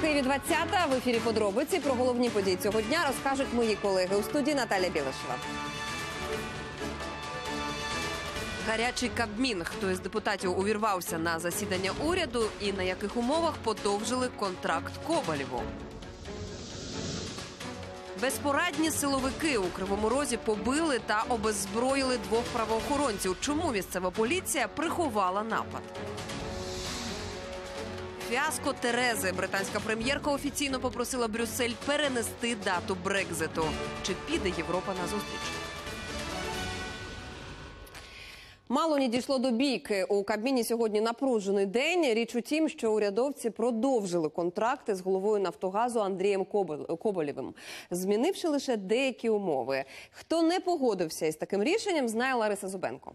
Києві 20 в ефірі подробиці про головні події цього дня розкажуть мої колеги у студії Наталя Білишева. Гарячий кабмін. Хто із депутатів увірвався на засідання уряду і на яких умовах подовжили контракт Коболєву? Безпорадні силовики у Кривому Розі побили та обеззброїли двох правоохоронців. Чому місцева поліція приховала напад? Фіаско Терези. Британська прем'єрка офіційно попросила Брюссель перенести дату Брекзиту. Чи піде Європа на зустріч? Мало не дійшло до бійки. У Кабміні сьогодні напружений день. Річ у тім, що урядовці продовжили контракти з головою Нафтогазу Андрієм Кобол- Коболєвим, змінивши лише деякі умови. Хто не погодився із таким рішенням, знає Лариса Зубенко.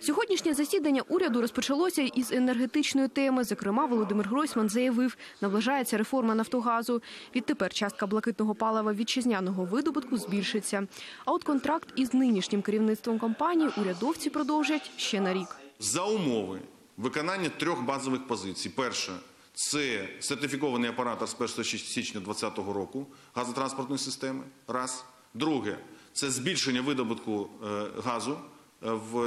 Сьогоднішнє засідання уряду розпочалося із енергетичної теми. Зокрема, Володимир Гройсман заявив, наближається реформа Нафтогазу. Відтепер частка блакитного палива вітчизняного видобутку збільшиться. А от контракт із нинішнім керівництвом компанії урядовці продовжать ще на рік. За умови виконання трьох базових позицій. Перше це сертифікований оператор з 1 січня 2020 року газотранспортної системи. Раз. Друге це збільшення видобутку е, газу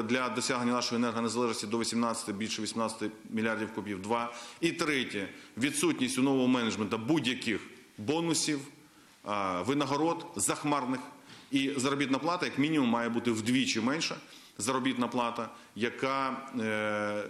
для досягнення нашої енергонезалежності до 18, більше 18 мільярдів кубів. Два. І третє відсутність у нового менеджменту будь-яких бонусів, е, винагород захмарних. І заробітна плата, як мінімум, має бути вдвічі менша заробітна плата, яка е,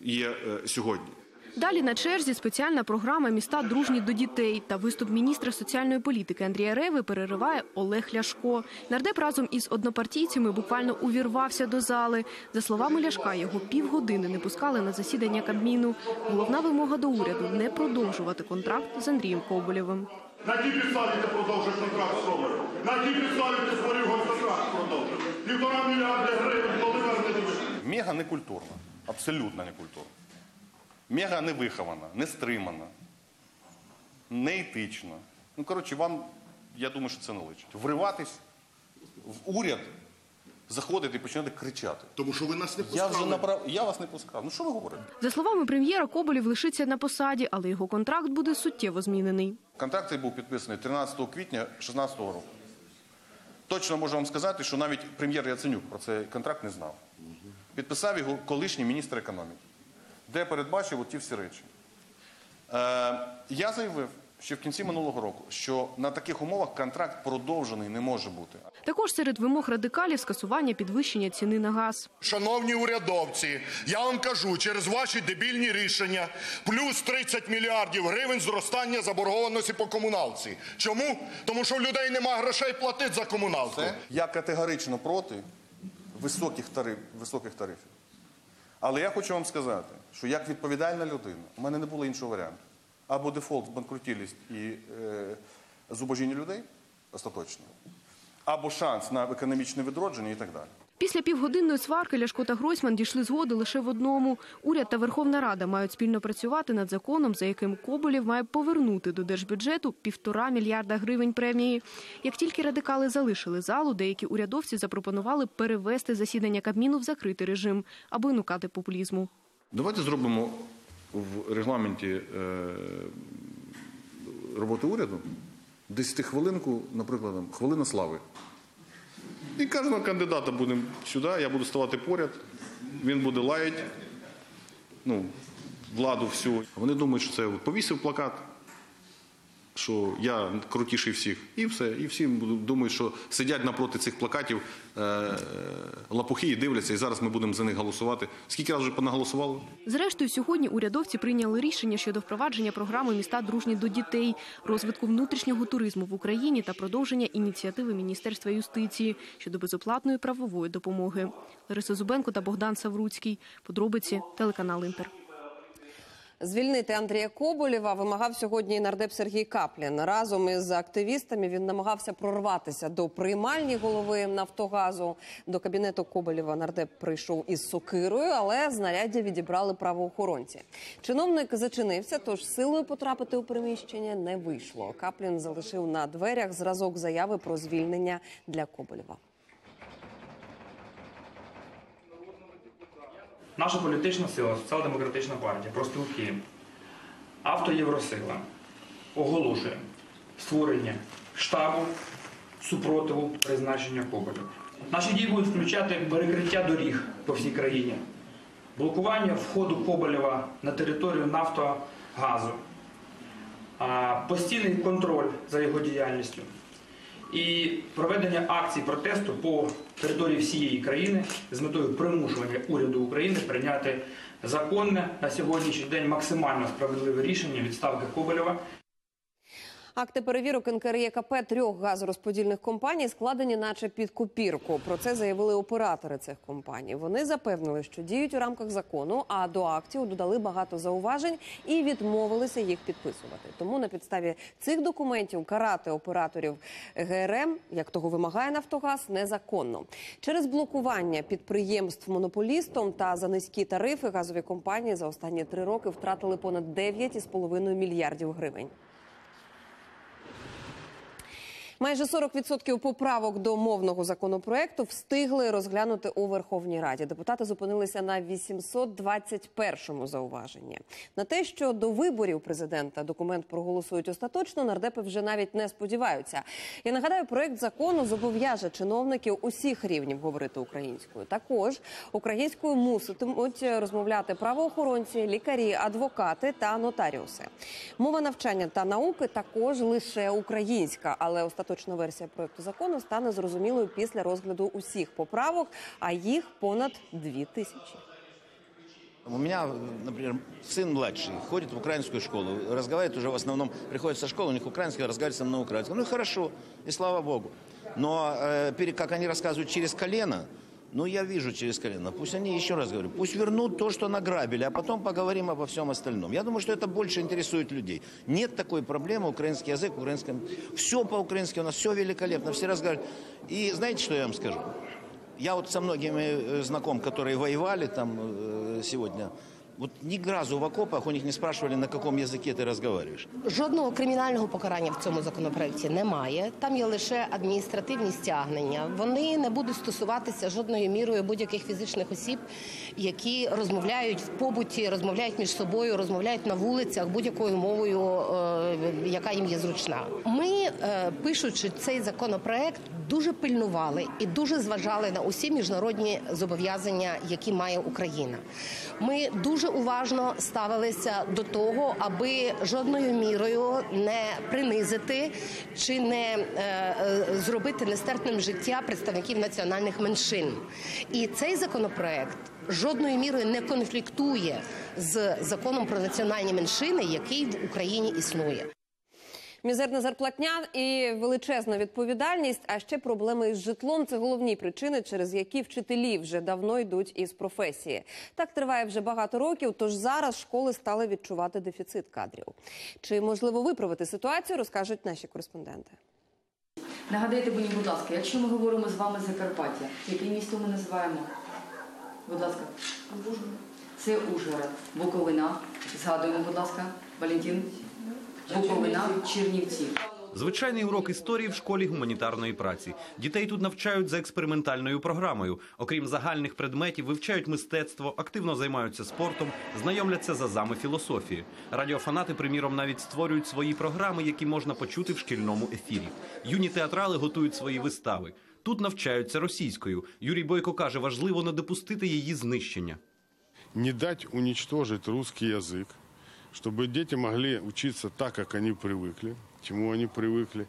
є е, сьогодні. Далі на черзі спеціальна програма Міста дружні до дітей та виступ міністра соціальної політики Андрія Реви перериває Олег Ляшко. Нардеп разом із однопартійцями буквально увірвався до зали. За словами Ляшка, його півгодини не пускали на засідання Кабміну. Головна вимога до уряду не продовжувати контракт з Андрієм Коболєвим. На тій підставі ти продовжиш контракт з Соболєвим. На тій підставі ти створив контракт продовжиш. Півтора мільярда гривень Володимир Леонідович. Мега некультурна, абсолютно некультурна. Мега невихована, нестримана, неетична. Ну, коротше, вам, я думаю, що це не личить. Вриватись в уряд, заходити і починати кричати. Тому що ви нас не Я пускали. вже направ... я вас не пускав. Ну що ви говорите? За словами прем'єра, Коболєв лишиться на посаді, але його контракт буде суттєво змінений. Контракт цей був підписаний 13 квітня 2016 року. Точно можу вам сказати, що навіть прем'єр Яценюк про цей контракт не знав. Підписав його колишній міністр економіки, де передбачив оті всі речі. Е, я заявив ще в кінці минулого року, що на таких умовах контракт продовжений не може бути. Також серед вимог радикалів скасування підвищення ціни на газ. Шановні урядовці, я вам кажу, через ваші дебільні рішення плюс 30 мільярдів гривень зростання заборгованості по комуналці. Чому? Тому що в людей нема грошей платити за комуналку. Це я категорично проти високих, тариф, високих тарифів. Але я хочу вам сказати, що як відповідальна людина, у мене не було іншого варіанту. Або дефолт, банкрутілість і е, зубожіння людей остаточно, або шанс на економічне відродження і так далі. Після півгодинної сварки Ляшко та Гройсман дійшли згоди лише в одному. Уряд та Верховна Рада мають спільно працювати над законом, за яким Коболєв має повернути до держбюджету півтора мільярда гривень премії. Як тільки радикали залишили залу, деякі урядовці запропонували перевести засідання Кабміну в закритий режим, аби уникати популізму. Давайте зробимо в регламенті е, роботи уряду 10 хвилинку, наприклад, хвилина слави. І кожного кандидата будемо сюди, я буду ставати поряд, він буде лаяти ну, владу всю. Вони думають, що це повісив плакат, що я крутіший всіх, і все. І всі думають, що сидять напроти цих плакатів е, е, лапухи і дивляться, і зараз ми будемо за них голосувати. Скільки разів вже понаголосували? Зрештою, сьогодні урядовці прийняли рішення щодо впровадження програми міста дружні до дітей, розвитку внутрішнього туризму в Україні та продовження ініціативи Міністерства юстиції щодо безоплатної правової допомоги. Лариса Зубенко та Богдан Савруцький. Подробиці телеканал Інтер. Звільнити Андрія Коболєва вимагав сьогодні нардеп Сергій Каплін. Разом із активістами він намагався прорватися до приймальні голови Нафтогазу. До кабінету Коболєва нардеп прийшов із сокирою, але знаряддя відібрали правоохоронці. Чиновник зачинився, тож силою потрапити у приміщення не вийшло. Каплін залишив на дверях зразок заяви про звільнення для Коболєва. Наша політична сила, соціал-демократична партія, профспілки, Автоєвросила оголошує створення штабу супротиву призначення Коболєва. Наші дії будуть включати перекриття доріг по всій країні, блокування входу Коболєва на територію Нафтогазу, постійний контроль за його діяльністю і проведення акцій протесту по території всієї країни з метою примушування уряду України прийняти законне на сьогоднішній день максимально справедливе рішення відставки Коболєва Акти перевірок НКРЄКП трьох газорозподільних компаній складені, наче під копірку. Про це заявили оператори цих компаній. Вони запевнили, що діють у рамках закону, а до актів додали багато зауважень і відмовилися їх підписувати. Тому на підставі цих документів карати операторів ГРМ, як того вимагає Нафтогаз, незаконно. Через блокування підприємств монополістом та за низькі тарифи газові компанії за останні три роки втратили понад 9,5 мільярдів гривень. Майже 40% поправок до мовного законопроекту встигли розглянути у Верховній Раді. Депутати зупинилися на 821-му зауваженні. На те, що до виборів президента документ проголосують остаточно, нардепи вже навіть не сподіваються. Я нагадаю, проект закону зобов'яже чиновників усіх рівнів говорити українською. Також українською муситимуть розмовляти правоохоронці, лікарі, адвокати та нотаріуси. Мова навчання та науки також лише українська, але остаточна версія проекту закону стане зрозумілою після розгляду усіх поправок, а їх понад дві тисячі. У меня, например, сын младший ходит в украинскую школу, разговаривает уже в основном, приходит со школы, у них украинский, разговаривает со мной на украинском. Ну и хорошо, и слава богу. Но э, пере- как они рассказывают через колено, ну я вижу через колено. Пусть они, еще раз говорю, пусть вернут то, что награбили, а потом поговорим обо всем остальном. Я думаю, что это больше интересует людей. Нет такой проблемы, украинский язык, украинском... Все по-украински у нас, все великолепно, все разговаривают. И знаете, что я вам скажу? Я вот со многими э, знаком, которые воевали там э, сегодня, вот ни разу в окопах у них не спрашивали, на каком языке ты разговариваешь. Жодного кримінального покарання в цьому законопроекті немає. Там є лише адміністративні стягнення. Вони не будуть стосуватися жодною мірою будь-яких фізичних осіб, які розмовляють в побуті, розмовляють між собою, розмовляють на вулицях будь-якою мовою, е, яка їм є зручна. Ми, е, пишучи цей законопроект, дуже пильнували і дуже зважали на усі міжнародні зобов'язання, які має Україна. Ми дуже уважно ставилися до того, аби жодною мірою не принизити чи не е, е, зробити нестерпним життя представників національних меншин. І цей законопроект. Жодною мірою не конфліктує з законом про національні меншини, який в Україні існує. Мізерна зарплатня і величезна відповідальність, а ще проблеми із житлом це головні причини, через які вчителі вже давно йдуть із професії. Так триває вже багато років. Тож зараз школи стали відчувати дефіцит кадрів. Чи можливо виправити ситуацію, розкажуть наші кореспонденти. Нагадайте мені, будь ласка, якщо ми говоримо з вами Закарпаття, яке місто ми називаємо? Будь ласка. Це Ужгород. Буковина. Згадуємо, будь ласка, Валентин. Буковина, Чернівці. Звичайний урок історії в школі гуманітарної праці. Дітей тут навчають за експериментальною програмою. Окрім загальних предметів, вивчають мистецтво, активно займаються спортом, знайомляться з азами філософії. Радіофанати, приміром, навіть створюють свої програми, які можна почути в шкільному ефірі. Юні театрали готують свої вистави. Тут навчаються російською. Юрій Бойко каже, важливо не допустити її знищення. не дать уничтожить русский язык, чтобы дети могли учиться так, как они привыкли, чему они привыкли,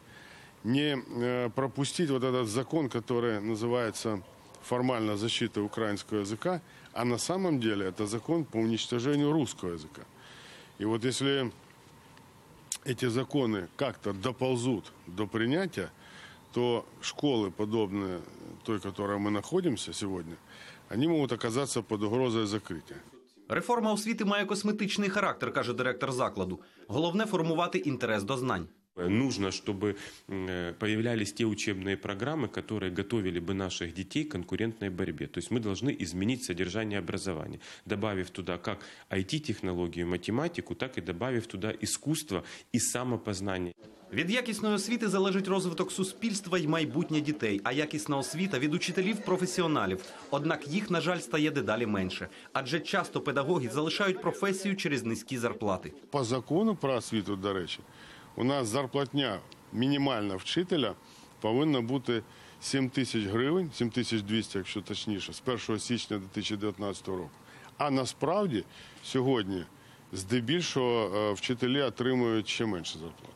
не э, пропустить вот этот закон, который называется формально защита украинского языка, а на самом деле это закон по уничтожению русского языка. И вот если эти законы как-то доползут до принятия, то школы, подобные той, в которой мы находимся сегодня, они могут оказаться под угрозой закрытия. Реформа освіти має косметичний характер, каже директор закладу. Головне формувати інтерес до знань. Нужно, чтобы э, появлялись те учебные программы, которые готовили бы наших детей к конкурентной борьбе. То есть мы должны изменить содержание образования, добавив туда как IT-технологию, математику, так и добавив туда искусство и самопознание. Від якісної освіти залежить розвиток суспільства й майбутнє дітей, а якісна освіта від учителів-професіоналів. Однак їх, на жаль, стає дедалі менше, адже часто педагоги залишають професію через низькі зарплати. По закону про освіту, до речі, у нас зарплатня мінімальна вчителя повинна бути 7 тисяч гривень, 7 тисяч 200, якщо точніше, з 1 січня 2019 року. А насправді сьогодні здебільшого е, вчителі отримують ще менше зарплати.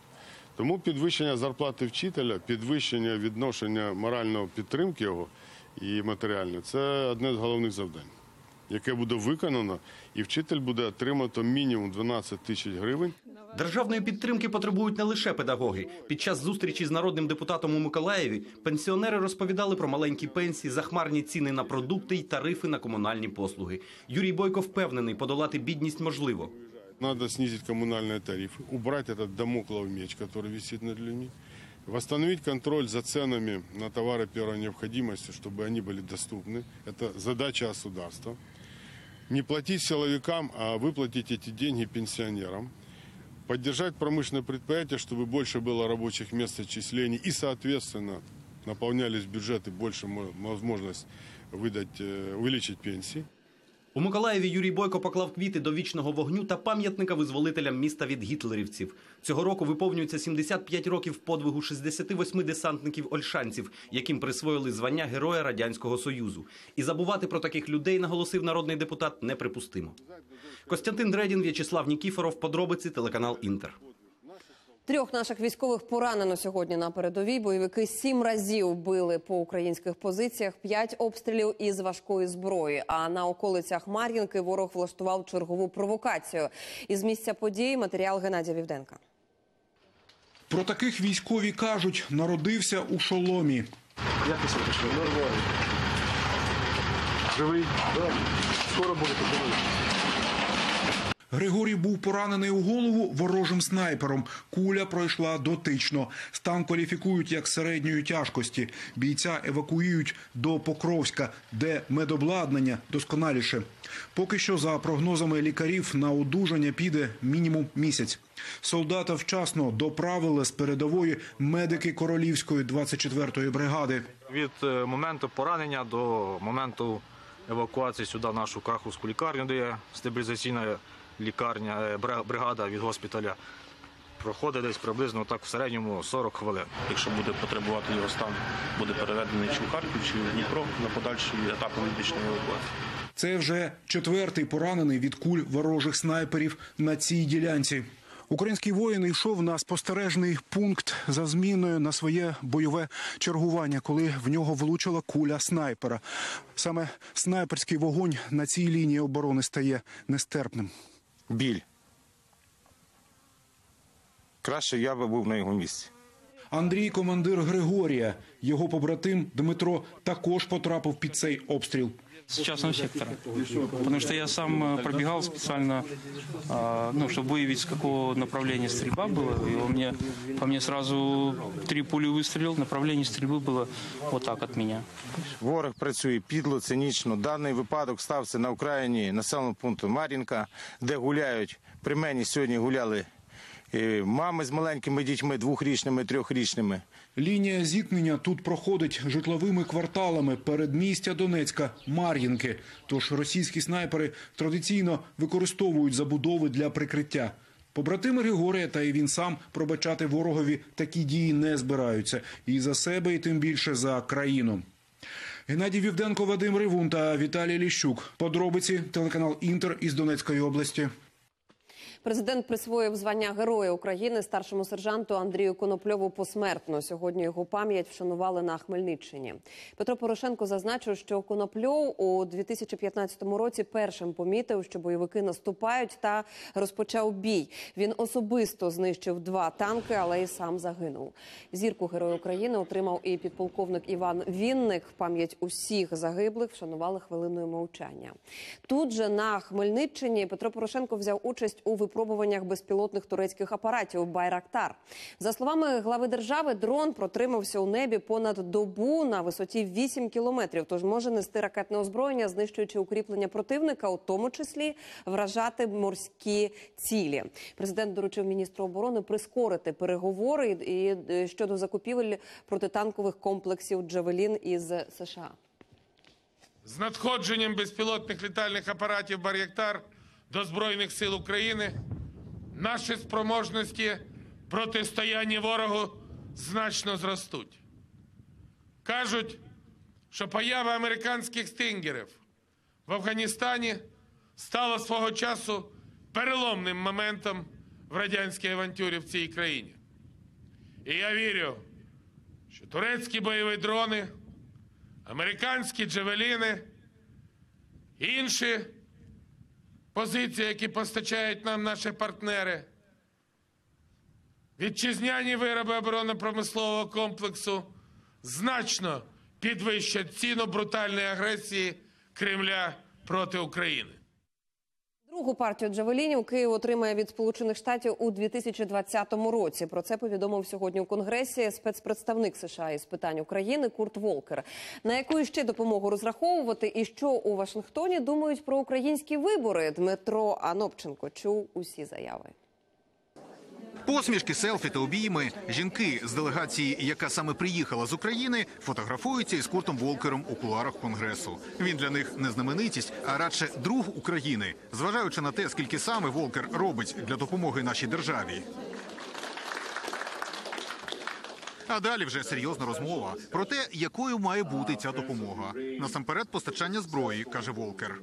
Тому підвищення зарплати вчителя, підвищення відношення моральної підтримки його і матеріальної це одне з головних завдань, яке буде виконано, і вчитель буде отримати мінімум 12 тисяч гривень. Державної підтримки потребують не лише педагоги. Під час зустрічі з народним депутатом у Миколаєві пенсіонери розповідали про маленькі пенсії, захмарні ціни на продукти й тарифи на комунальні послуги. Юрій Бойко впевнений, подолати бідність можливо. Надо снизить коммунальные тарифы, убрать этот домоклов меч, который висит над людьми, восстановить контроль за ценами на товары первой необходимости, чтобы они были доступны. Это задача государства. Не платить силовикам, а выплатить эти деньги пенсионерам. Поддержать промышленные предприятия, чтобы больше было рабочих мест отчислений и, соответственно, наполнялись бюджеты, больше мо- возможность выдать, э, увеличить пенсии. У Миколаєві Юрій Бойко поклав квіти до вічного вогню та пам'ятника визволителям міста від гітлерівців. Цього року виповнюється 75 років подвигу 68 десантників ольшанців, яким присвоїли звання Героя Радянського Союзу. І забувати про таких людей, наголосив народний депутат, неприпустимо. Костянтин Дредін, В'ячеслав Нікіфоров, подробиці, телеканал Інтер. Трьох наших військових поранено сьогодні на передовій. Бойовики сім разів били по українських позиціях, п'ять обстрілів із важкої зброї. А на околицях Мар'їнки ворог влаштував чергову провокацію. Із місця подій матеріал Геннадія Вівденка. Про таких військові кажуть, народився у шоломі. Як ви себе? Нормально. Живий? Так. Скоро будете живий. Григорій був поранений у голову ворожим снайпером. Куля пройшла дотично. Стан кваліфікують як середньої тяжкості. Бійця евакуюють до Покровська, де медобладнання досконаліше. Поки що, за прогнозами лікарів, на одужання піде мінімум місяць. Солдата вчасно доправили з передової медики королівської 24-ї бригади. Від е, моменту поранення до моменту евакуації сюди нашу Каховську лікарню, де є стабілізаційна лікарня, е, бригада від госпіталя, проходить десь приблизно так в середньому 40 хвилин. Якщо буде потребувати його стан, буде переведений чи в Харків, чи в Дніпро на подальші етапи медичної евакуації. Це вже четвертий поранений від куль ворожих снайперів на цій ділянці. Український воїн йшов на спостережний пункт за зміною на своє бойове чергування, коли в нього влучила куля снайпера. Саме снайперський вогонь на цій лінії оборони стає нестерпним. Біль. Краще я би був на його місці. Андрій командир Григорія. Його побратим Дмитро також потрапив під цей обстріл с частного сектора. Потому что я сам э, пробегал специально, а, ну, чтобы выявить, с какого направления стрельба была. И у меня, по мне сразу три пули выстрелил. Направление стрельбы было вот так от меня. Ворог працює підло, цинічно. Даний випадок стався на Україні населеному пункту Мар'їнка, де гуляють. При мені сьогодні гуляли е, мами з маленькими дітьми, двохрічними, трьохрічними. Лінія зіткнення тут проходить житловими кварталами передмістя Донецька, Мар'їнки. Тож російські снайпери традиційно використовують забудови для прикриття. Побратими Григорія та і він сам пробачати ворогові такі дії не збираються. І за себе, і тим більше за країну. Геннадій Вівденко, Вадим Ривун та Віталій Ліщук. Подробиці телеканал Інтер із Донецької області. Президент присвоїв звання Героя України старшому сержанту Андрію Конопльову посмертно. Сьогодні його пам'ять вшанували на Хмельниччині. Петро Порошенко зазначив, що Конопльов у 2015 році першим помітив, що бойовики наступають та розпочав бій. Він особисто знищив два танки, але й сам загинув. Зірку Героя України отримав і підполковник Іван Вінник. Пам'ять усіх загиблих вшанували хвилиною мовчання. Тут же на Хмельниччині Петро Порошенко взяв участь у випробуванні випробуваннях безпілотних турецьких апаратів Байрактар. За словами глави держави, дрон протримався у небі понад добу на висоті 8 кілометрів. Тож може нести ракетне озброєння, знищуючи укріплення противника, у тому числі вражати морські цілі. Президент доручив міністру оборони прискорити переговори і, е, щодо закупівель протитанкових комплексів Джавелін із США. З надходженням безпілотних літальних апаратів Бар'яктар до Збройних сил України наші спроможності протистояння ворогу значно зростуть. Кажуть, що поява американських стингерів в Афганістані стала свого часу переломним моментом в радянській авантюрі в цій країні. І я вірю, що турецькі бойові дрони американські джевеліни, інші позиції, які постачають нам наші партнери, вітчизняні вироби оборонно-промислового комплексу значно підвищать ціну брутальної агресії Кремля проти України. Другу партію джавелінів Київ отримає від Сполучених Штатів у 2020 році. Про це повідомив сьогодні у Конгресі спецпредставник США із питань України Курт Волкер. На яку ще допомогу розраховувати і що у Вашингтоні думають про українські вибори? Дмитро Анопченко чув усі заяви. Посмішки, селфі та обійми. Жінки з делегації, яка саме приїхала з України, фотографуються із Куртом Волкером у кулуарах Конгресу. Він для них не знаменитість, а радше друг України, зважаючи на те, скільки саме Волкер робить для допомоги нашій державі. А далі вже серйозна розмова про те, якою має бути ця допомога. Насамперед, постачання зброї, каже Волкер.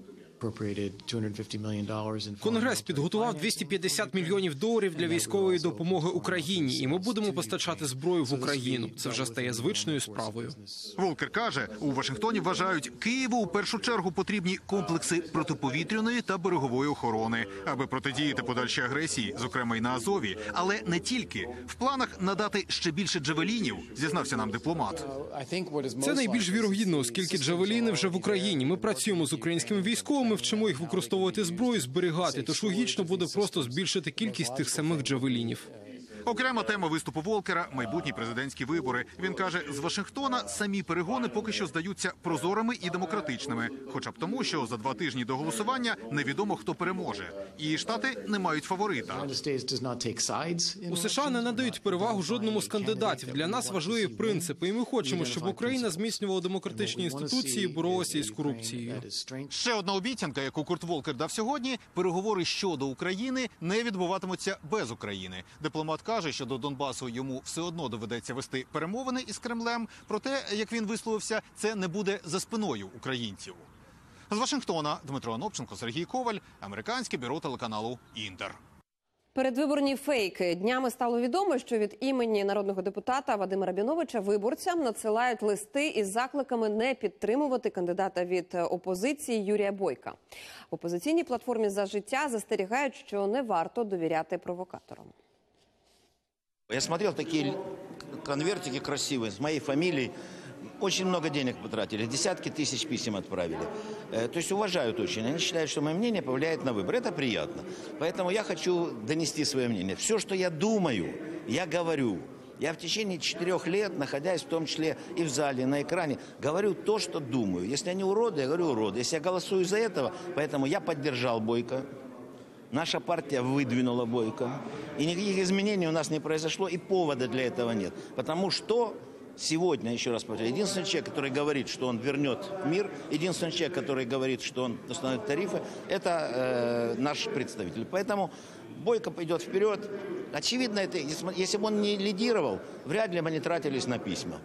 Конгрес підготував 250 мільйонів доларів для військової допомоги Україні, і ми будемо постачати зброю в Україну. Це вже стає звичною справою. Волкер каже, у Вашингтоні вважають, Києву у першу чергу потрібні комплекси протиповітряної та берегової охорони, аби протидіяти подальшій агресії, зокрема й на Азові. Але не тільки в планах надати ще більше джавелінів, зізнався нам дипломат. Це найбільш вірогідно, оскільки джавеліни вже в Україні. Ми працюємо з українськими військовими, вчимо їх використовувати зброю, зберігати. Тож логічно буде просто збільшити кількість тих самих джавелінів. Окрема тема виступу Волкера майбутні президентські вибори. Він каже, з Вашингтона самі перегони поки що здаються прозорими і демократичними, хоча б тому, що за два тижні до голосування невідомо хто переможе, і штати не мають фаворита. У США не надають перевагу жодному з кандидатів. Для нас важливі принципи, і ми хочемо, щоб Україна зміцнювала демократичні інституції, і боролася із корупцією. Ще одна обіцянка, яку Курт Волкер дав сьогодні: переговори щодо України не відбуватимуться без України. Дипломат каже, що до Донбасу йому все одно доведеться вести перемовини із Кремлем. Проте, як він висловився, це не буде за спиною українців. З Вашингтона Дмитро Анопченко, Сергій Коваль, американське бюро телеканалу Інтер. Передвиборні фейки днями стало відомо, що від імені народного депутата Вадима Рабіновича виборцям надсилають листи із закликами не підтримувати кандидата від опозиції Юрія Бойка. В опозиційній платформі за життя застерігають, що не варто довіряти провокаторам. Я смотрел такие конвертики красивые с моей фамилией. Очень много денег потратили, десятки тысяч писем отправили. Э, То есть уважают очень. Они считают, что мое мнение повлияет на выбор. Это приятно. Поэтому я хочу донести свое мнение. Все, что я думаю, я говорю. Я в течение четырех лет, находясь в том числе и в зале, и на экране, говорю то, что думаю. Если они уроды, я говорю уроды. Если я голосую за этого, поэтому я поддержал Бойко. Наша партия выдвинула Бойко. И никаких изменений у нас не произошло, и повода для этого нет. Потому что сегодня, еще раз повторяю, единственный человек, который говорит, что он вернет мир, единственный человек, который говорит, что он установит тарифы, это э, наш представитель. Поэтому Бойко пойдет вперед. Очевидно, это, если бы он не лидировал, вряд ли бы они тратились на письма.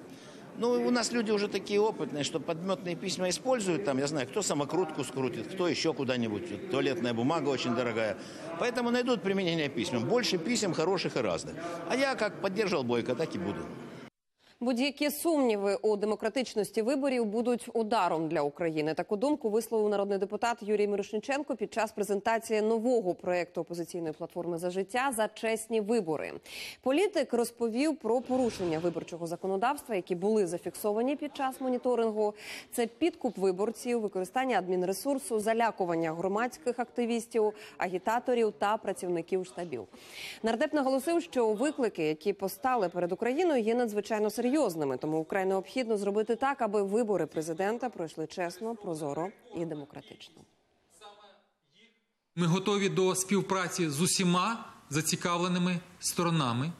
Ну, у нас люди уже такие опытные, что подметные письма используют. Там, я знаю, кто самокрутку скрутит, кто еще куда-нибудь. Туалетная бумага очень дорогая. Поэтому найдут применение письмам. Больше писем хороших и разных. А я как поддерживал Бойко, так и буду. Будь-які сумніви у демократичності виборів будуть ударом для України. Таку думку висловив народний депутат Юрій Мирошниченко під час презентації нового проекту опозиційної платформи за життя за чесні вибори. Політик розповів про порушення виборчого законодавства, які були зафіксовані під час моніторингу. Це підкуп виборців, використання адмінресурсу, залякування громадських активістів, агітаторів та працівників штабів. Нардеп наголосив, що виклики, які постали перед Україною, є надзвичайно серйозними, тому вкрай необхідно зробити так, аби вибори президента пройшли чесно, прозоро і демократично. Ми готові до співпраці з усіма зацікавленими сторонами,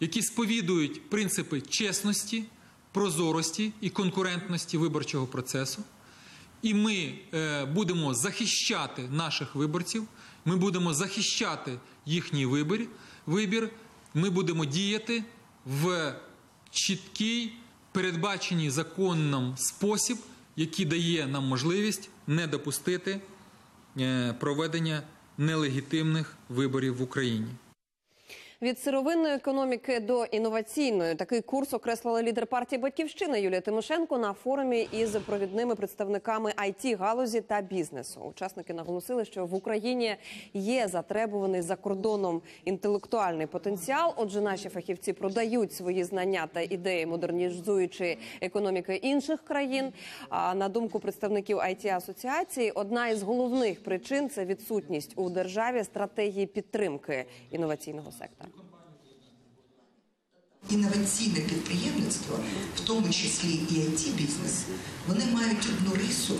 які сповідують принципи чесності, прозорості і конкурентності виборчого процесу. І ми е, будемо захищати наших виборців, ми будемо захищати їхній вибір, вибір. Ми будемо діяти в чіткий, передбачений законом спосіб, який дає нам можливість не допустити е, проведення нелегітимних виборів в Україні. Від сировинної економіки до інноваційної такий курс окреслила лідер партії Батьківщина Юлія Тимошенко на форумі із провідними представниками it галузі та бізнесу. Учасники наголосили, що в Україні є затребуваний за кордоном інтелектуальний потенціал. Отже, наші фахівці продають свої знання та ідеї, модернізуючи економіки інших країн. А на думку представників it асоціації, одна із головних причин це відсутність у державі стратегії підтримки інноваційного сектора. Інноваційне підприємництво, в тому числі і it бізнес вони мають одну рису,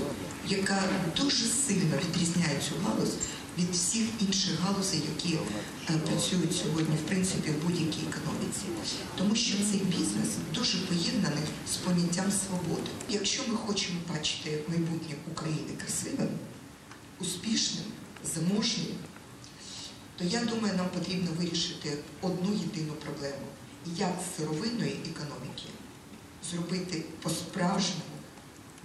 яка дуже сильно відрізняє цю галузь від всіх інших галузей, які е, працюють сьогодні в принципі в будь-якій економіці, тому що цей бізнес дуже поєднаний з поняттям свободи. Якщо ми хочемо бачити майбутнє України красивим, успішним, заможним, то я думаю, нам потрібно вирішити одну єдину проблему як сировинної економіки зробити по-справжньому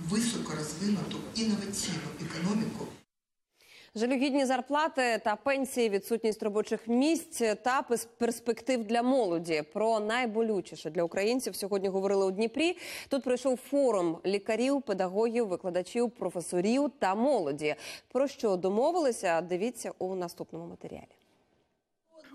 високорозвинуту інноваційну економіку. Жалюгідні зарплати та пенсії, відсутність робочих місць та перспектив для молоді. Про найболючіше для українців сьогодні говорили у Дніпрі. Тут пройшов форум лікарів, педагогів, викладачів, професорів та молоді. Про що домовилися? Дивіться у наступному матеріалі.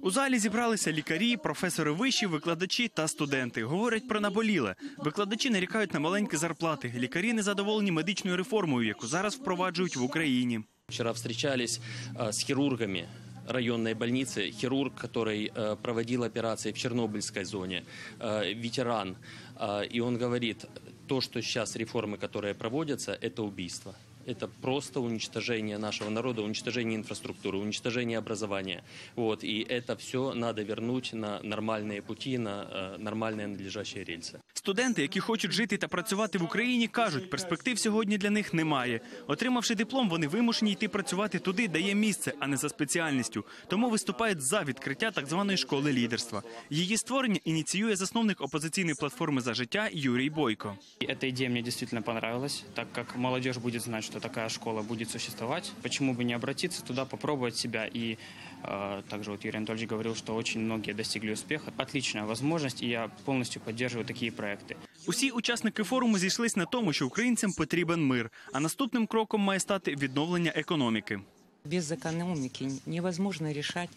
У залі зібралися лікарі, професори вишів, викладачі та студенти. Говорять про наболіле. Викладачі нарікають на маленькі зарплати. Лікарі незадоволені медичною реформою, яку зараз впроваджують в Україні. Вчера встречались э, с хирургами районной больницы. Хирург, который э, проводил операции в Чернобыльской зоне, э, ветеран. Э, и он говорит, то, что сейчас реформы, которые проводятся, это убийство. Это просто уничтожение нашего народа, уничтожение инфраструктуры, уничтожение образования. Вот, и это все надо вернуть на нормальные пути, на э, нормальные надлежащие рельсы. Студенти, які хочуть жити та працювати в Україні, кажуть, перспектив сьогодні для них немає. Отримавши диплом, вони вимушені йти працювати туди, де є місце, а не за спеціальністю. Тому виступають за відкриття так званої школи лідерства. Її створення ініціює засновник опозиційної платформи за життя Юрій Бойко. И Эта идея мне действительно понравилась, так как молодежь будет знать, что такая школа будет существовать. Почему бы не обратиться туда, попробовать себя? И э, также вот Юрий Анатольевич говорил, что очень многие достигли успеха. Отличная возможность, и я полностью поддерживаю такие проекты. Усі учасники форуму зійшлись на тому, що українцям потрібен мир. А наступним кроком має стати відновлення економіки. Без экономики невозможно решать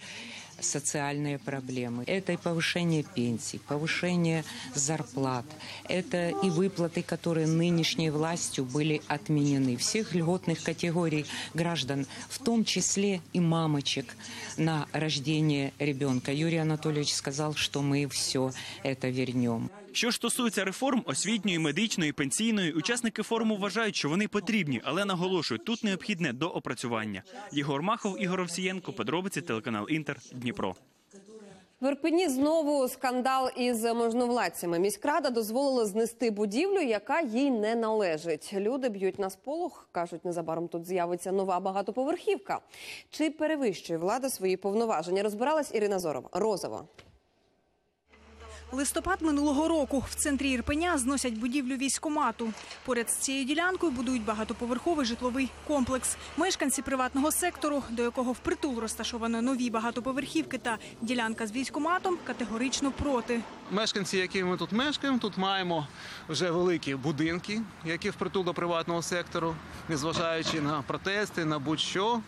социальные проблемы. Это и повышение пенсий, повышение зарплат. Это и выплаты, которые нынешней властью были отменены. Всех льготных категорий граждан, в том числе и мамочек на рождение ребенка. Юрий Анатольевич сказал, что мы все это вернем. Що ж стосується реформ освітньої, медичної, пенсійної, учасники форуму вважають, що вони потрібні, але наголошують, тут необхідне доопрацювання. Єгор Махов, Ігор Овсієнко, подробиці телеканал Інтер, Дніпро. В Ірпені знову скандал із можновладцями. Міськрада дозволила знести будівлю, яка їй не належить. Люди б'ють на сполох. кажуть, незабаром тут з'явиться нова багатоповерхівка. Чи перевищує влада свої повноваження? Розбиралась Ірина Зорова. Розова. Листопад минулого року в центрі Ірпеня зносять будівлю військомату. Поряд з цією ділянкою будують багатоповерховий житловий комплекс. Мешканці приватного сектору, до якого впритул розташовано нові багатоповерхівки та ділянка з військоматом, категорично проти. Мешканці, які ми тут мешкаємо, тут маємо вже великі будинки, які впритул до приватного сектору, незважаючи на протести, на будь-що.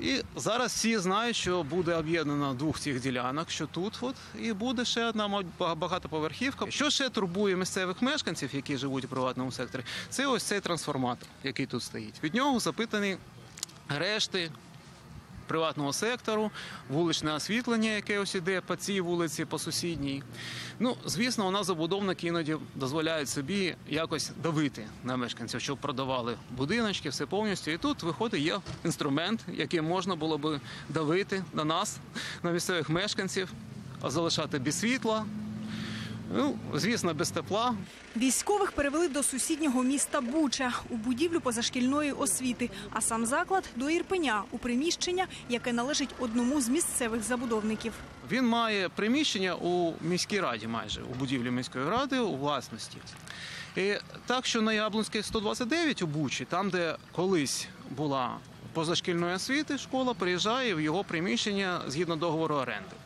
І зараз всі знають, що буде об'єднано двох цих ділянок, що тут от, і буде ще одна багатоповерхівка. Що ще турбує місцевих мешканців, які живуть у приватному секторі, це ось цей трансформатор, який тут стоїть. Від нього запитані решти приватного сектору, вуличне освітлення, яке ось іде по цій вулиці, по сусідній. Ну, звісно, у нас забудовники іноді дозволяють собі якось давити на мешканців, щоб продавали будиночки, все повністю. І тут виходить є інструмент, яким можна було би давити на нас, на місцевих мешканців, залишати без світла. Ну, звісно, без тепла. Військових перевели до сусіднього міста Буча у будівлю позашкільної освіти, а сам заклад до Ірпеня у приміщення, яке належить одному з місцевих забудовників. Він має приміщення у міській раді, майже у будівлі міської ради у власності. І так, що на Яблунській 129 у Бучі, там, де колись була позашкільної освіти, школа приїжджає в його приміщення згідно договору оренди.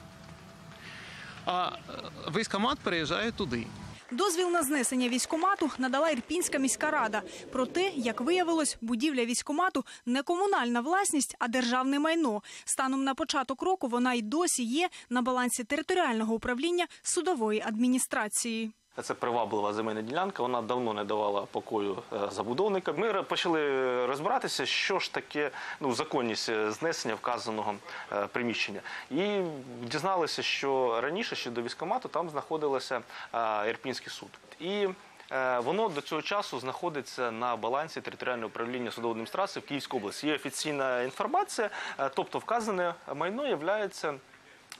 А е, військомат переїжджає туди. Дозвіл на знесення військомату надала Ірпінська міська рада. Проте, як виявилось, будівля військомату не комунальна власність, а державне майно. Станом на початок року вона й досі є на балансі територіального управління судової адміністрації. Це приваблива земельна ділянка. Вона давно не давала покою е, забудовникам. Ми почали розбиратися, що ж таке ну, законність е, знесення вказаного е, приміщення. І дізналися, що раніше ще до військкомату там знаходилося Ірпінський суд. І Воно до цього часу знаходиться на балансі територіального управління судової адміністрації в Київській області. Є офіційна інформація, тобто вказане майно являється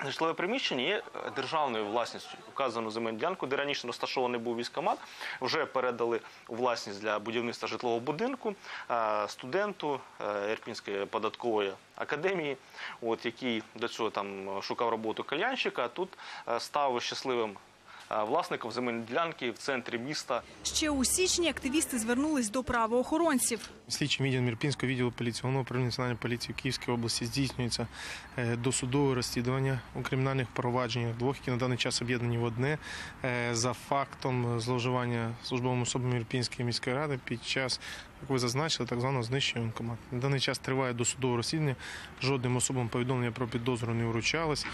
Житлове приміщення є державною власністю. Указану земельну ділянку, де раніше розташований був військкомат, вже передали у власність для будівництва житлового будинку е, студенту е, Ірпінської податкової академії, от, який до цього там шукав роботу кальянщика, а тут е, став щасливим власником земельної ділянки в центрі міста. Ще у січні активісти звернулись до правоохоронців. Слідчим відділом Ірпінського відділу поліції Головного управління національної поліції в Київській області здійснюється е, досудове розслідування у кримінальних провадженнях двох, які на даний час об'єднані в одне е, за фактом зловживання службовими особами Ірпінської міської ради під час, як ви зазначили, так званого знищення воєнкомату. На даний час триває досудове розслідування. Жодним особам повідомлення про підозру не вручалось.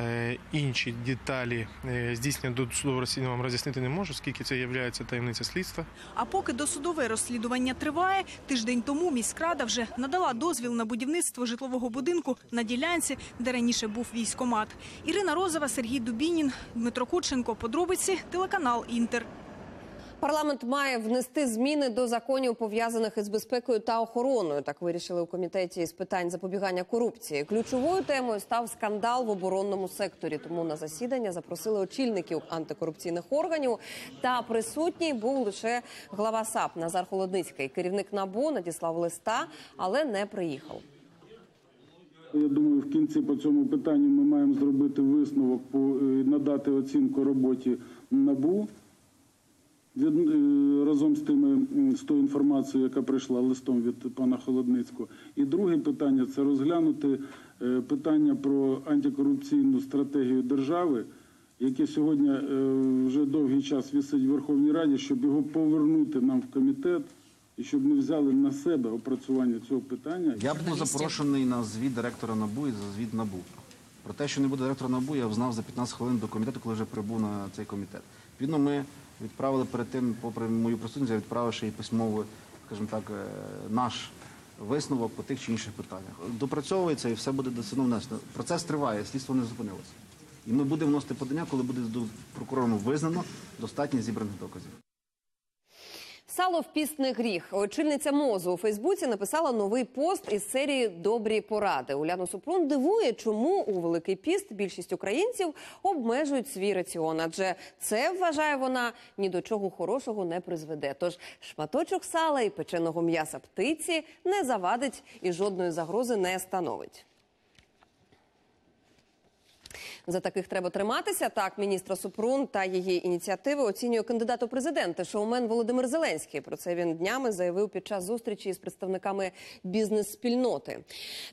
Е, Інші деталі здійснення здійснення досудового розслідування вам роз'яснити не можу, скільки це є таємниця слідства. А поки досудове розслідування триває, тиждень тому міськрада вже надала дозвіл на будівництво житлового будинку на ділянці, де раніше був військомат. Ірина Розова, Сергій Дубінін, Дмитро Кученко. Подробиці телеканал Інтер. Парламент має внести зміни до законів пов'язаних із безпекою та охороною. Так вирішили у комітеті з питань запобігання корупції. Ключовою темою став скандал в оборонному секторі. Тому на засідання запросили очільників антикорупційних органів. Та присутній був лише глава САП Назар Холодницький. Керівник НАБУ надіслав листа, але не приїхав. Я думаю, в кінці по цьому питанню ми маємо зробити висновок, е, надати оцінку роботі НАБУ від, е, разом з тими з тою інформацією, яка прийшла листом від пана Холодницького. І друге питання це розглянути е, питання про антикорупційну стратегію держави, яке сьогодні е, вже довгий час висить в Верховній Раді, щоб його повернути нам в комітет. І щоб ми взяли на себе опрацювання цього питання. Я був запрошений на звіт директора НАБУ і за звіт НАБУ. Про те, що не буде директора НАБУ, я знав за 15 хвилин до комітету, коли вже прибув на цей комітет. Відповідно, ми відправили перед тим, попри мою присутність, я відправив ще й письмову, скажімо так, е, наш висновок по тих чи інших питаннях. Допрацьовується і все буде досить внесено. Процес триває, слідство не зупинилося. І ми будемо вносити подання, коли буде прокурором визнано достатньо зібраних доказів. Сало в піст гріх. Очільниця мозу у Фейсбуці написала новий пост із серії Добрі поради. Уляну Супрун дивує, чому у Великий піст більшість українців обмежують свій раціон. Адже це вважає вона ні до чого хорошого не призведе. Тож шматочок сала і печеного м'яса птиці не завадить і жодної загрози не становить. За таких треба триматися. Так, міністра Супрун та її ініціативи оцінює кандидат у президенти шоумен Володимир Зеленський. Про це він днями заявив під час зустрічі з представниками бізнес-спільноти.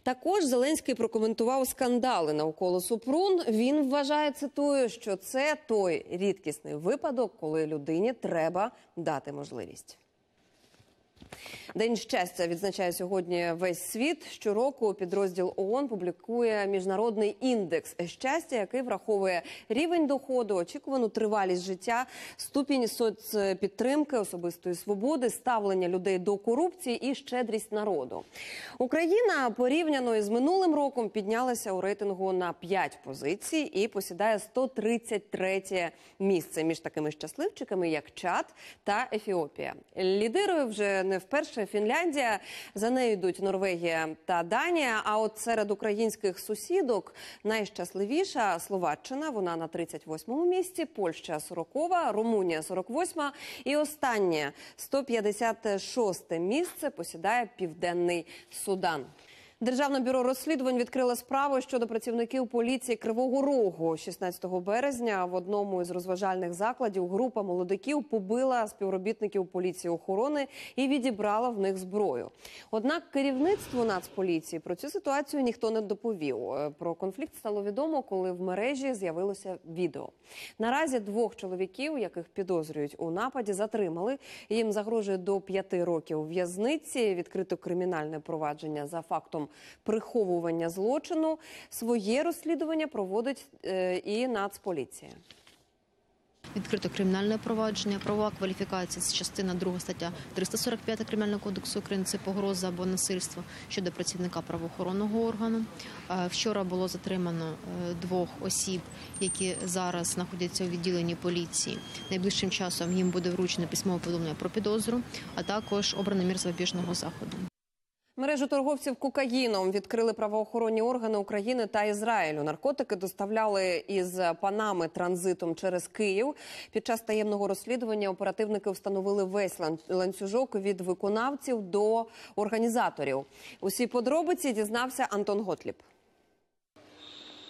Також Зеленський прокоментував скандали навколо Супрун. Він вважає, цитую, що це той рідкісний випадок, коли людині треба дати можливість. День щастя відзначає сьогодні весь світ. Щороку підрозділ ООН публікує міжнародний індекс щастя, який враховує рівень доходу, очікувану тривалість життя, ступінь соцпідтримки, особистої свободи, ставлення людей до корупції і щедрість народу. Україна порівняно із минулим роком піднялася у рейтингу на 5 позицій і посідає 133 місце між такими щасливчиками, як Чад та Ефіопія. Лідирує вже не вперше Фінляндія. За нею йдуть Норвегія та Данія. А от серед українських сусідок найщасливіша Словаччина. Вона на 38-му місці, Польща 40-ва, Румунія 48-ма і останнє 156-те місце посідає Південний Судан. Державне бюро розслідувань відкрило справу щодо працівників поліції Кривого Рогу. 16 березня в одному із розважальних закладів група молодиків побила співробітників поліції охорони і відібрала в них зброю. Однак керівництву Нацполіції про цю ситуацію ніхто не доповів. Е, Про конфлікт стало відомо, коли в мережі з'явилося відео. Наразі двох чоловіків, яких підозрюють у нападі, затримали. Їм загрожує до п'яти років в'язниці. Відкрито кримінальне провадження за фактом приховування злочину. Своє розслідування проводить е, і Нацполіція. Відкрито кримінальне провадження, правова кваліфікація це частина 2 стаття 345 Кримінального кодексу України. Це погроза або насильство щодо працівника правоохоронного органу. Е, Вчора було затримано е, двох осіб, які зараз знаходяться у відділенні поліції. Найближчим часом їм буде вручено письмове повідомлення про підозру, а також обрано мір запобіжного заходу. Мережу торговців кокаїном відкрили правоохоронні органи України та Ізраїлю. Наркотики доставляли із Панами транзитом через Київ. Під час таємного розслідування оперативники встановили весь лан- ланцюжок від виконавців до організаторів. Усі подробиці дізнався Антон Готліб.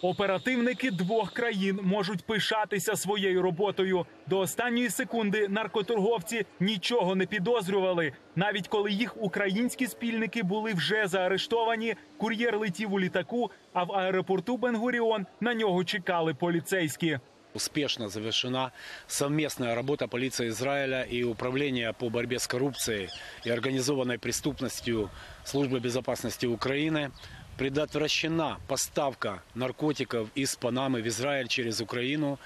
Оперативники двох країн можуть пишатися своєю роботою. До останньої секунди наркоторговці нічого не підозрювали. Навіть коли їх українські спільники були вже заарештовані, кур'єр летів у літаку, а в аеропорту Бенгуріон на нього чекали поліцейські. Успешно завершена совместная работа полиции Израиля и Управления по борьбе с коррупцией и организованной преступностью Службы безопасности Украины Предотвращена поставка наркотиков из Панамы в Израиль через Украину.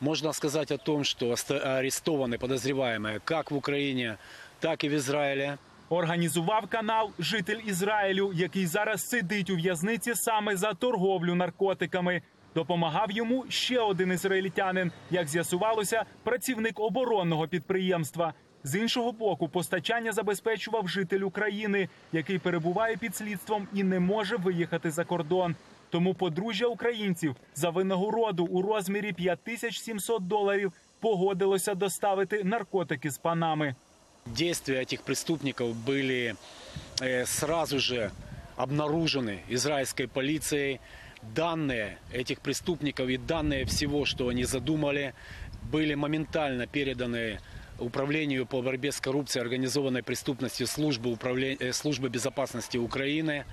Можно сказать о том, что оста- арестованы подозреваемые как в Украине, так и в Израиле. Організував канал житель Ізраїлю, який зараз сидить у в'язниці саме за торговлю наркотиками. Допомагав йому ще один ізраїльтянин, як з'ясувалося, працівник оборонного підприємства. З іншого боку, постачання забезпечував житель України, який перебуває під слідством і не може виїхати за кордон. Тому подружжя українців за винагороду у розмірі 5700 доларів погодилося доставити наркотики з панами. Действия этих преступников были э, сразу же обнаружены израильской полицией. Данные этих преступников и данные всего, что они задумали, были моментально переданы Управлению по борьбе с коррупцией и организованной преступностью службы, управления, э, службы безопасности Украины.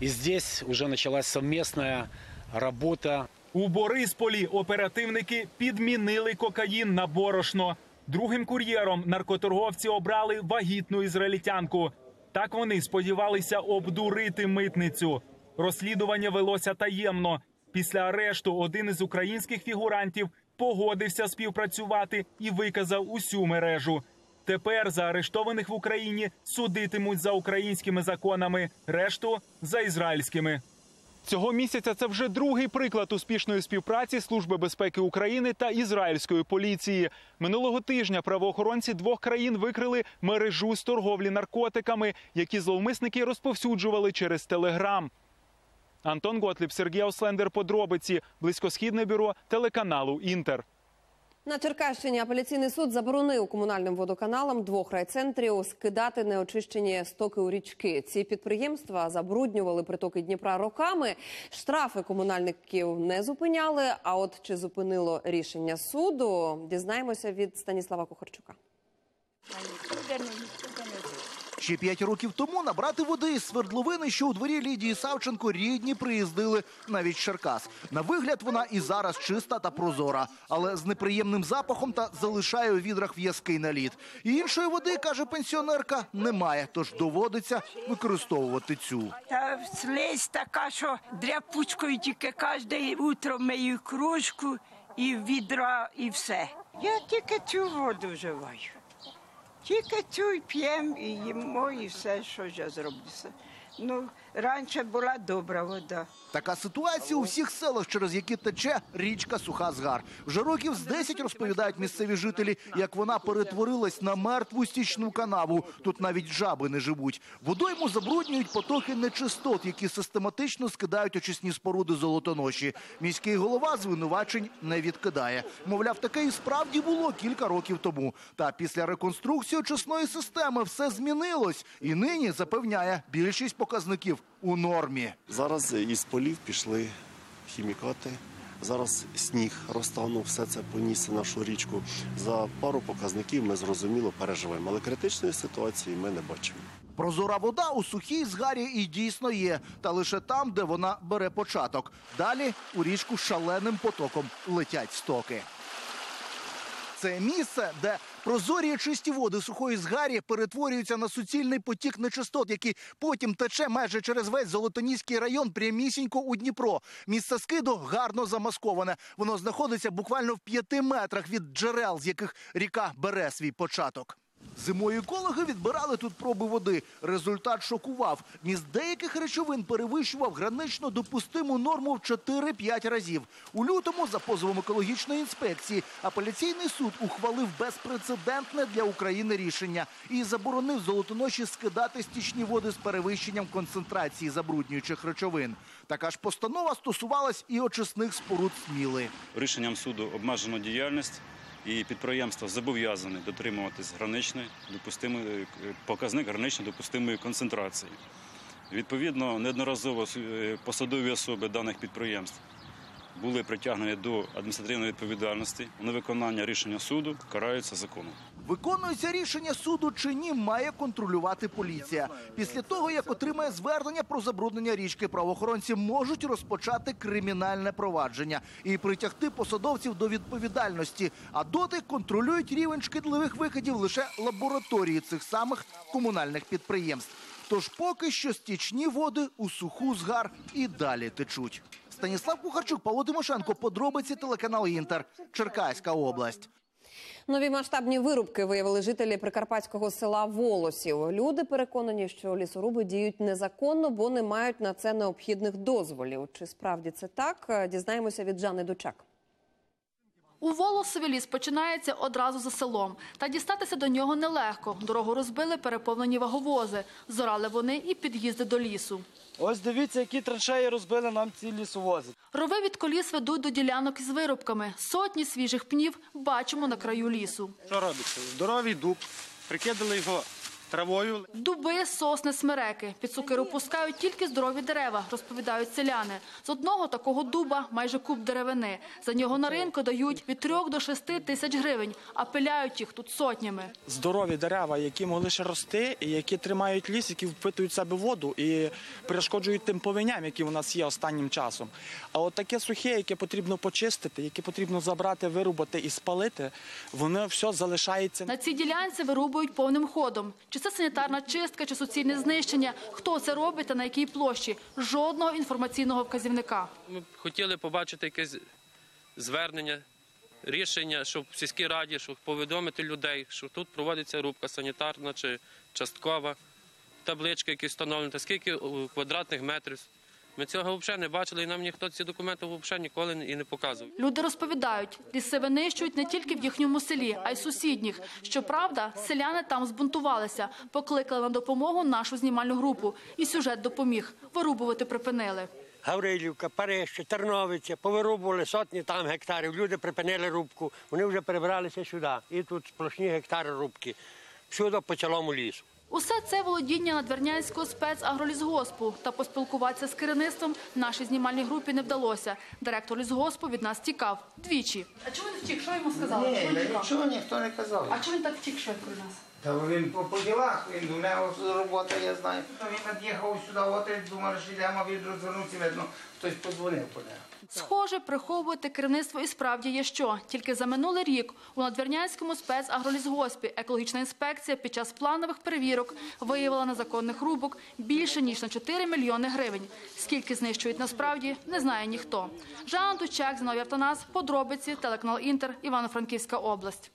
И здесь уже началась совместная работа У Борисполі оперативники підмінили кокаїн на борошно. Другим кур'єром наркоторговці обрали вагітну ізраїльтянку. Так вони сподівалися обдурити митницю. Розслідування велося таємно. Після арешту один із українських фігурантів погодився співпрацювати і виказав усю мережу. Тепер заарештованих в Україні судитимуть за українськими законами, решту за ізраїльськими. Цього місяця це вже другий приклад успішної співпраці Служби безпеки України та ізраїльської поліції. Минулого тижня правоохоронці двох країн викрили мережу з торговлі наркотиками, які зловмисники розповсюджували через телеграм. Антон Готліб, Сергій Ослендер. Подробиці. Близькосхідне бюро телеканалу Інтер. На Черкащині апеляційний суд заборонив комунальним водоканалам двох райцентрів скидати неочищені стоки у річки. Ці підприємства забруднювали притоки Дніпра роками. Штрафи комунальників не зупиняли. А от чи зупинило рішення суду, дізнаємося від Станіслава Кухарчука. Ще п'ять років тому набрати води із свердловини, що у дворі Лідії Савченко рідні приїздили навіть з Черкас. На вигляд вона і зараз чиста та прозора, але з неприємним запахом та залишає у відрах в'язкий наліт. І іншої води, каже пенсіонерка, немає, тож доводиться використовувати цю. Та слизь така, що дряпучкою тільки кожне утро мию кружку і відра, і все. Я тільки цю воду вживаю. Тільки цю п'ємо, і їмо, і все, що я зроблю. Ну, раніше була добра вода. Така ситуація у всіх селах, через які тече річка Суха Згар. Вже років з 10 розповідають місцеві жителі, як вона перетворилась на мертву стічну канаву. Тут навіть жаби не живуть. Водойму забруднюють потоки нечистот, які систематично скидають очисні споруди золотоноші. Міський голова звинувачень не відкидає. Мовляв, таке і справді було кілька років тому. Та після реконструкції очисної системи все змінилось. І нині запевняє, більшість показників у нормі. Зараз із полів пішли хімікати. Зараз сніг розтанув, все це поніс нашу річку. За пару показників ми зрозуміло переживемо, але критичної ситуації ми не бачимо. Прозора вода у сухій згарі і дійсно є, та лише там, де вона бере початок. Далі у річку шаленим потоком летять стоки. Це місце, де прозорі чисті води сухої згарі перетворюються на суцільний потік нечистот, який потім тече майже через весь Золотоніський район прямісінько у Дніпро. Місце скиду гарно замасковане. Воно знаходиться буквально в п'яти метрах від джерел, з яких ріка бере свій початок. Зимою екологи відбирали тут проби води. Результат шокував. Міст деяких речовин перевищував гранично допустиму норму в 4-5 разів. У лютому, за позовом екологічної інспекції, апеляційний суд ухвалив безпрецедентне для України рішення і заборонив золотоноші скидати стічні води з перевищенням концентрації забруднюючих речовин. Така ж постанова стосувалась і очисних споруд Сміли. Рішенням суду обмежено діяльність, і підприємства зобов'язані дотримуватись граничної допустимої показник гранично допустимої концентрації. Відповідно, неодноразово е, посадові особи даних підприємств були притягнені до адміністративної відповідальності. Невиконання рішення суду караються законом. Виконується рішення суду чи ні, має контролювати поліція. Після того, як отримає звернення про забруднення річки, правоохоронці можуть розпочати кримінальне провадження і притягти посадовців до відповідальності. А доти контролюють рівень шкідливих викидів лише лабораторії цих самих комунальних підприємств. Тож поки що стічні води у суху згар і далі течуть. Станіслав Кухарчук, Павло Тимошенко, подробиці телеканал Інтер, Черкаська область. Нові масштабні вирубки виявили жителі прикарпатського села Волосів. Люди переконані, що лісоруби діють незаконно, бо не мають на це необхідних дозволів. Чи справді це так? Дізнаємося від Жани Дучак. У Волосові ліс починається одразу за селом. Та дістатися до нього нелегко. Дорогу розбили переповнені ваговози. Зорали вони і під'їзди до лісу. Ось дивіться, які траншеї розбили нам ці лісовози. Рови від коліс ведуть до ділянок із вирубками. Сотні свіжих пнів бачимо на краю лісу. Що робиться? Здоровий дуб, прикидали його травою. Дуби, сосни, смереки. Під сокиру пускають тільки здорові дерева, розповідають селяни. З одного такого дуба майже куб деревини. За нього на ринку дають від трьох до шести тисяч гривень, а пиляють їх тут сотнями. Здорові дерева, які могли ще рости, і які тримають ліс, які впитують в себе воду і перешкоджують тим повиням, які у нас є останнім часом. А от таке сухе, яке потрібно почистити, яке потрібно забрати, вирубати і спалити, воно все залишається. На цій ділянці вирубують повним ходом. Чи це санітарна чистка, чи суцільне знищення? Хто це робить та на якій площі? Жодного інформаційного вказівника. Ми б хотіли побачити якесь звернення, рішення, щоб в сільській раді, щоб повідомити людей, що тут проводиться рубка санітарна чи часткова, таблички, які встановлені, та скільки о, квадратних метрів. Ми цього взагалі не бачили, і нам ніхто ці документи взагалі ніколи і не показував. Люди розповідають, ліси винищують не тільки в їхньому селі, а й сусідніх. Щоправда, селяни там збунтувалися, покликали на допомогу нашу знімальну групу. І сюжет допоміг. Вирубувати припинили. Гаврилівка, Парище, Терновиця, повирубували сотні там гектарів. Люди припинили рубку, вони вже перебралися сюди. І тут сплошні гектари рубки. Всюди по цілому лісу. Усе це володіння надвірнянського спецагролісгоспу. Та поспілкуватися з керівництвом нашій знімальній групі не вдалося. Директор лісгоспу від нас тікав двічі. А чому він втік? Що йому сказали? Ні, нічого ніхто не казав. А чому він так втік швидко від нас? Та він по, по ділах, він у нього робота, я знаю. То він над'їхав сюди, от і думав, що йдемо від розвернутися, видно, хтось подзвонив по нього. Схоже, приховувати керівництво і справді є що. Тільки за минулий рік у Надвірнянському спецагролісгоспі екологічна інспекція під час планових перевірок виявила незаконних рубок більше ніж на 4 мільйони гривень. Скільки знищують насправді, не знає ніхто. Жанна Тучак, Зиновій Автонас, подробиці, телеканал Інтер, Івано-Франківська область.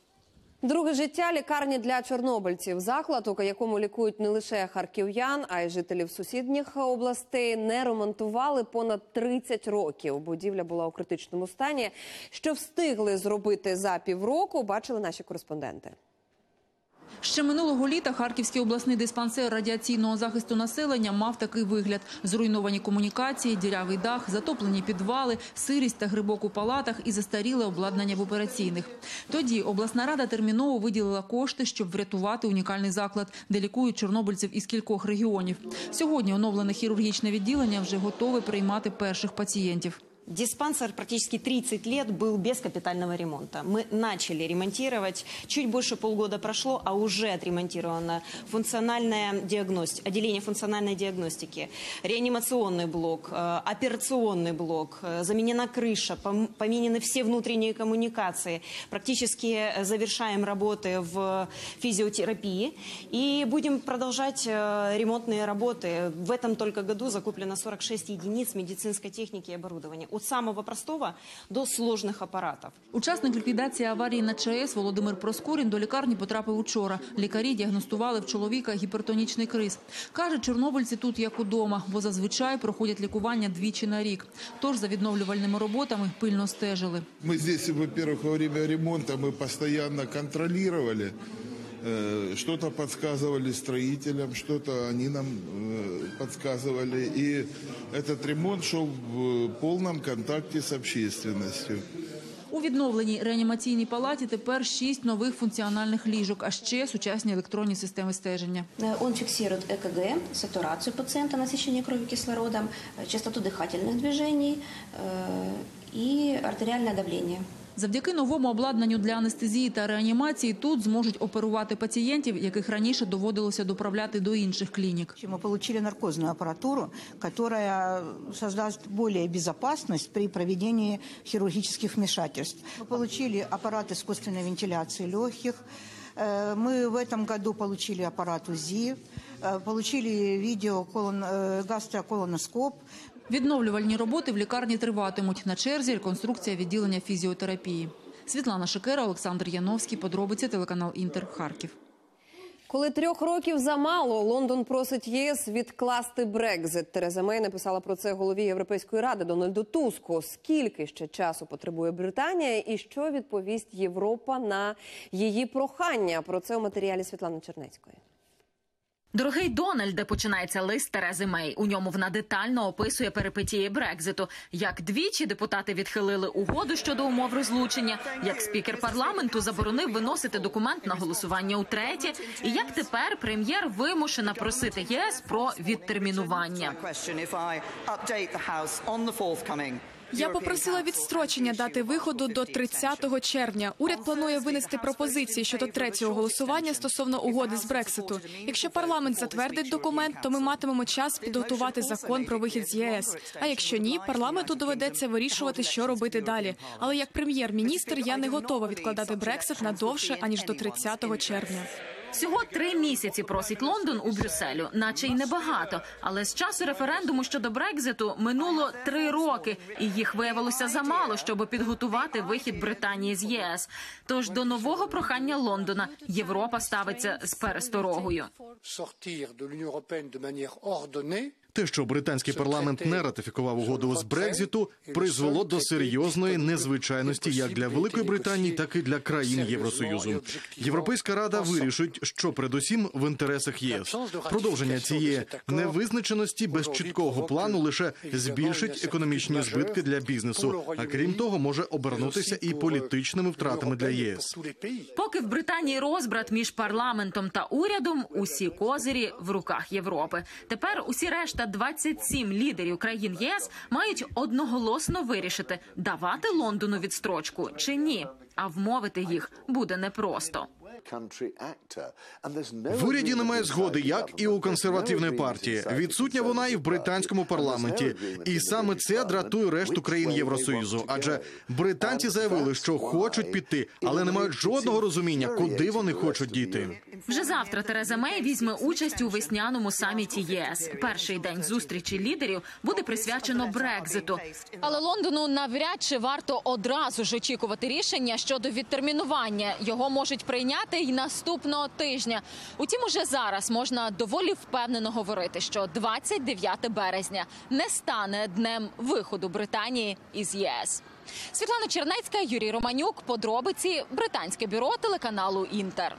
Друге життя лікарні для чорнобильців. Заклад, у якому лікують не лише харків'ян, а й жителів сусідніх областей, не ремонтували понад 30 років. Будівля була у критичному стані. Що встигли зробити за півроку, бачили наші кореспонденти. Ще минулого літа Харківський обласний диспансер радіаційного захисту населення мав такий вигляд: зруйновані комунікації, дірявий дах, затоплені підвали, сирість та грибок у палатах і застаріле обладнання в операційних. Тоді обласна рада терміново виділила кошти, щоб врятувати унікальний заклад, де лікують чорнобильців із кількох регіонів. Сьогодні оновлене хірургічне відділення вже готове приймати перших пацієнтів. Диспансер практически 30 лет был без капитального ремонта. Мы начали ремонтировать, чуть больше полгода прошло, а уже отремонтировано функциональное диагности... отделение функциональной диагностики, реанимационный блок, э, операционный блок, э, заменена крыша, пом- поменены все внутренние коммуникации. Практически э, завершаем работы в физиотерапии и будем продолжать ремонтные работы. В этом только году закуплено 46 единиц медицинской техники и оборудования. От самого простого до сложных аппаратов. Учасник ліквідації аварії на ЧАЕС Володимир Проскурін до лікарні потрапив учора. Лікарі діагностували в чоловіка гіпертонічний криз. Каже, чорнобильці тут як удома, бо зазвичай проходять лікування двічі на рік. Тож за відновлювальними роботами пильно стежили. Мы здесь, во-первых, во время ремонта мы постоянно контролировали. Э, Что-то подсказывали строителям, что-то они нам э, подсказывали. И этот ремонт шел в полном контакте с общественностью. У відновленій реанімаційній палаті тепер шість нових функціональних ліжок, а ще сучасні електронні системи стеження. Э, Он фиксирует ЭКГ, сатурацию пациента, насыщение крови кислородом, э, частоту дыхательных движений э, и артериальное давление. Завдяки новому обладнанню для анестезії та реанімації тут зможуть оперувати пацієнтів, яких раніше доводилося доправляти до інших клінік. Мы получили наркозную аппаратуру, которая создаст более безопасность при проведении хирургических вмешательств. Мы получили аппарат искусственной вентиляции легких. Э, Мы в этом году получили аппарат УЗИ, э, получили видеоколон, э, гастроколоноскоп. Відновлювальні роботи в лікарні триватимуть. На черзі реконструкція відділення фізіотерапії. Світлана Шикера, Олександр Яновський. Подробиці телеканал Інтер. Харків. Коли трьох років замало, Лондон просить ЄС відкласти Брекзит. Тереза Мей написала про це голові Європейської ради Дональду Туску. Скільки ще часу потребує Британія, і що відповість Європа на її прохання? Про це у матеріалі Світлани Чернецької. Дорогий Дональде, починається лист Терези Мей. У ньому вона детально описує перипетії Брекзиту. Як двічі депутати відхилили угоду щодо умов розлучення, як спікер парламенту заборонив виносити документ на голосування утретє, і як тепер прем'єр вимушена просити ЄС про відтермінування. Я попросила відстрочення дати виходу до 30 червня. Уряд планує винести пропозиції щодо третього голосування стосовно угоди з Брекситу. Якщо парламент затвердить документ, то ми матимемо час підготувати закон про вихід з ЄС. А якщо ні, парламенту доведеться вирішувати, що робити далі. Але як прем'єр-міністр я не готова відкладати Брексит на довше аніж до 30 червня. Всього три місяці просить Лондон у Брюсселю, наче й небагато. Але з часу референдуму щодо Брекзиту минуло три роки, і їх виявилося замало, щоб підготувати вихід Британії з ЄС. Тож до нового прохання Лондона Європа ставиться з пересторогою. Те, що британський парламент не ратифікував угоду з Брекзиту, призвело до серйозної незвичайності як для Великої Британії, так і для країн Євросоюзу. Європейська рада вирішить, що передусім в інтересах ЄС. Продовження цієї невизначеності без чіткого плану лише збільшить економічні збитки для бізнесу. А крім того, може обернутися і політичними втратами для ЄС. Поки в Британії розбрат між парламентом та урядом, усі козирі в руках Європи. Тепер усі решта 27 лідерів країн єС мають одноголосно вирішити, давати Лондону відстрочку чи ні. А вмовити їх буде непросто. В уряді немає згоди, як і у консервативної партії. Відсутня вона і в британському парламенті. І саме це дратує решту країн Євросоюзу. Адже британці заявили, що хочуть піти, але не мають жодного розуміння, куди вони хочуть дійти. Вже завтра Тереза Мей візьме участь у весняному саміті ЄС. Перший день зустрічі лідерів буде присвячено Брекзиту. Але Лондону навряд чи варто одразу ж очікувати рішення щодо відтермінування. Його можуть прийняти й наступного тижня. Утім, уже зараз можна доволі впевнено говорити, що 29 березня не стане днем виходу Британії із ЄС. Світлана Чернецька, Юрій Романюк. Подробиці британське бюро телеканалу Інтер.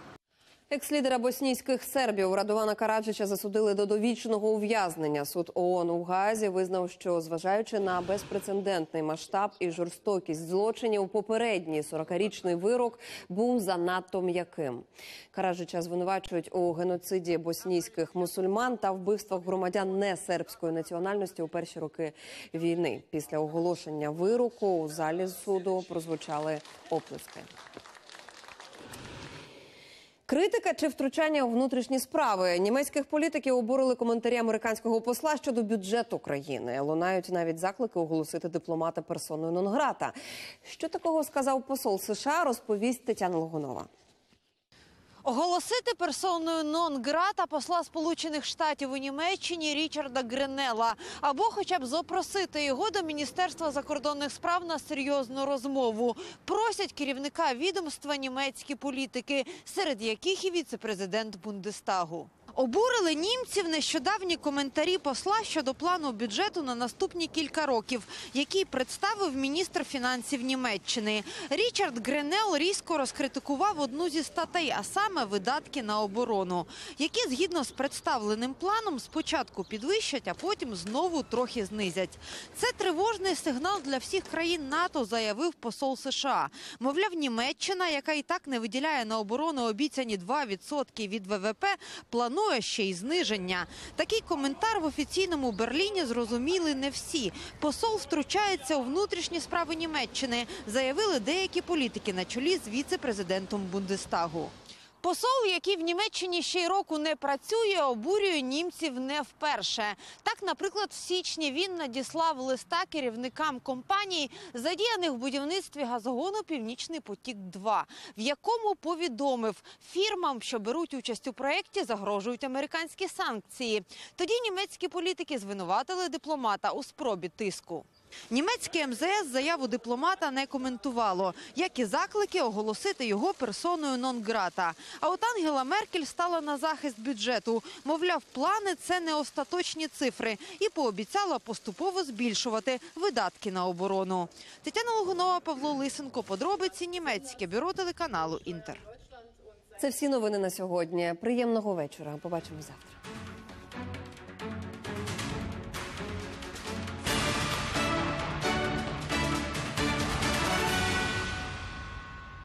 Екс-лідера боснійських сербів Радована Караджича засудили до довічного ув'язнення. Суд ООН у Гаазі визнав, що зважаючи на безпрецедентний масштаб і жорстокість злочинів, попередній 40-річний вирок був занадто м'яким. Караджича звинувачують у геноциді боснійських мусульман та вбивствах громадян не сербської національності у перші роки війни. Після оголошення вироку у залі суду прозвучали оплески. Критика чи втручання у внутрішні справи німецьких політиків обурили коментарі американського посла щодо бюджету країни. Лунають навіть заклики оголосити дипломата персоною нон-грата. Що такого сказав посол США? Розповість Тетяна Логунова. Оголосити персоною нон-грата посла Сполучених Штатів у Німеччині Річарда Гренела або хоча б запросити його до Міністерства закордонних справ на серйозну розмову. Просять керівника відомства німецькі політики, серед яких і віце-президент Бундестагу. Обурили німців нещодавні коментарі посла щодо плану бюджету на наступні кілька років, який представив міністр фінансів Німеччини. Річард Гренел різко розкритикував одну зі статей, а саме видатки на оборону, які згідно з представленим планом спочатку підвищать, а потім знову трохи знизять. Це тривожний сигнал для всіх країн НАТО, заявив посол США. Мовляв, Німеччина, яка і так не виділяє на оборону обіцяні 2% від ВВП, планує ще й зниження. Такий коментар в офіційному Берліні зрозуміли не всі. Посол втручається у внутрішні справи Німеччини, заявили деякі політики на чолі з віце-президентом Бундестагу. Посол, який в Німеччині ще й року не працює, обурює німців не вперше. Так, наприклад, в січні він надіслав листа керівникам компаній, задіяних в будівництві газогону Північний потік 2 в якому повідомив фірмам, що беруть участь у проєкті, загрожують американські санкції. Тоді німецькі політики звинуватили дипломата у спробі тиску. Німецьке МЗС заяву дипломата не коментувало, як і заклики оголосити його персоною нон-грата. А от Ангела Меркель стала на захист бюджету. Мовляв, плани це не остаточні цифри, і пообіцяла поступово збільшувати видатки на оборону. Тетяна Логунова, Павло Лисенко. Подробиці німецьке бюро телеканалу Інтер. Це всі новини на сьогодні. Приємного вечора. Побачимо завтра.